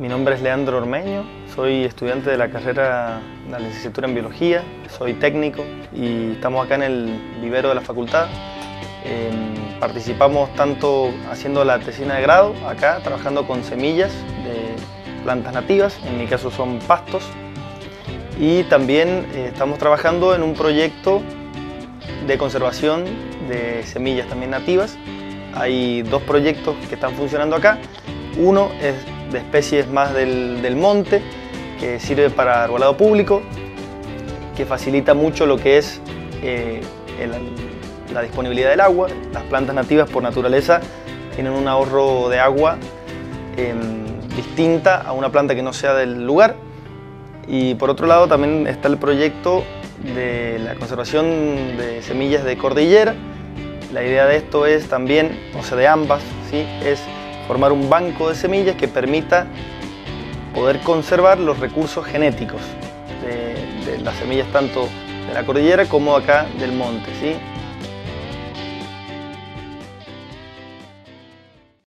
Mi nombre es Leandro Ormeño, soy estudiante de la carrera de la licenciatura en Biología, soy técnico y estamos acá en el vivero de la facultad. Em, participamos tanto haciendo la tesina de grado, acá trabajando con semillas de plantas nativas, en mi caso son pastos, y también eh, estamos trabajando en un proyecto de conservación de semillas también nativas. Hay dos proyectos que están funcionando acá. Uno es de especies más del, monte, que sirve para arbolado público, que facilita mucho lo que es eh, la disponibilidad del agua. Las plantas nativas por naturaleza tienen un ahorro de agua em, distinta a una planta que no sea del lugar. Y por otro lado también está el proyecto de la conservación de semillas de cordillera. La idea de esto es también, o sea, de ambas, ¿sí? es formar un banco de semillas que permita poder conservar los recursos genéticos de, las semillas tanto de la cordillera como acá del monte. ¿sí?